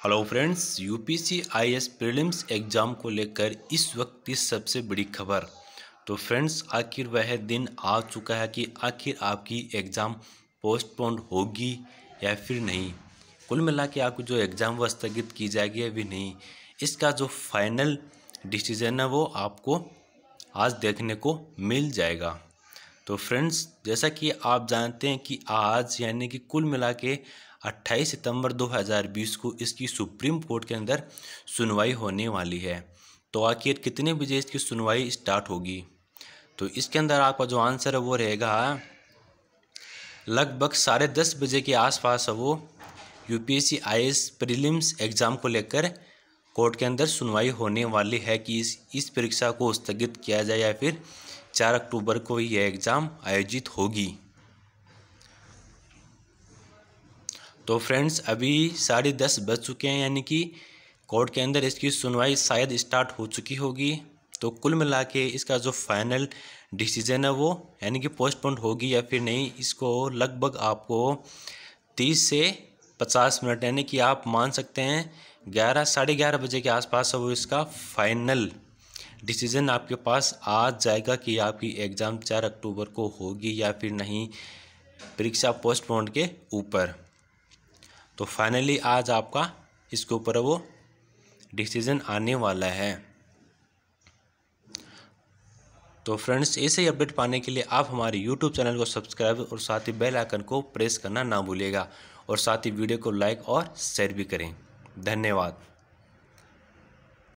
Hello friends UPSC IAS prelims exam को लेकर इस वक्त की सबसे बड़ी खबर। तो फ्रेंड्स आखिर वह दिन आ चुका है कि आखिर आपकी एग्ज़ाम पोस्टपोन्ड होगी या फिर नहीं। कुल मिला के आपकी जो एग्ज़ाम वो स्थगित की जाएगी या भी नहीं, इसका जो फाइनल डिसीज़न है वो आपको आज देखने को मिल जाएगा। तो फ्रेंड्स, जैसा कि आप जानते हैं कि आज यानी कि कुल मिला के 28 सितंबर 2020 को इसकी सुप्रीम कोर्ट के अंदर सुनवाई होने वाली है। तो आखिर कितने बजे इसकी सुनवाई स्टार्ट होगी? तो इसके अंदर आपका जो आंसर है वो रहेगा, लगभग साढ़े दस बजे के आसपास वो यूपीएससी आईएएस प्रीलिम्स एग्ज़ाम को लेकर कोर्ट के अंदर सुनवाई होने वाली है कि इस इस परीक्षा को स्थगित किया जाए या फिर चार अक्टूबर को यह एग्ज़ाम आयोजित होगी। तो फ्रेंड्स, अभी साढ़े दस बज चुके हैं, यानी कि कोर्ट के अंदर इसकी सुनवाई शायद स्टार्ट हो चुकी होगी। तो कुल मिला के इसका जो फाइनल डिसीज़न है वो, यानी कि पोस्टपोन होगी या फिर नहीं, इसको लगभग आपको तीस से पचास मिनट, यानी कि आप मान सकते हैं, ग्यारह, साढ़े ग्यारह बजे के आसपास वो इसका फाइनल। डिसीज़न आपके पास आ जाएगा कि आपकी एग्ज़ाम चार अक्टूबर को होगी या फिर नहीं, परीक्षा पोस्टपोन के ऊपर। तो फाइनली आज आपका इसके ऊपर वो डिसीज़न आने वाला है। तो फ्रेंड्स ऐसे ही अपडेट पाने के लिए आप हमारे यूट्यूब चैनल को सब्सक्राइब और साथ ही बेल आइकन को प्रेस करना ना भूलिएगा और साथ ही वीडियो को लाइक और शेयर भी करें। धन्यवाद।